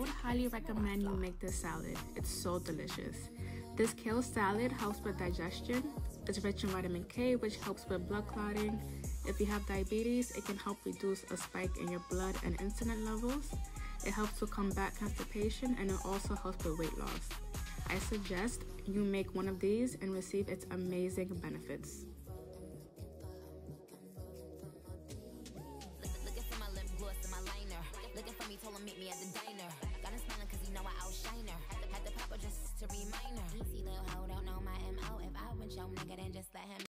would highly recommend you make this salad. It's so delicious. This kale salad helps with digestion. It's rich in vitamin K, which helps with blood clotting. If you have diabetes, it can help reduce a spike in your blood and insulin levels. It helps to combat constipation and it also helps with weight loss. I suggest you make one of these and receive its amazing benefits. Looking for me, told him meet me at the diner. Went your nigga, then just let him.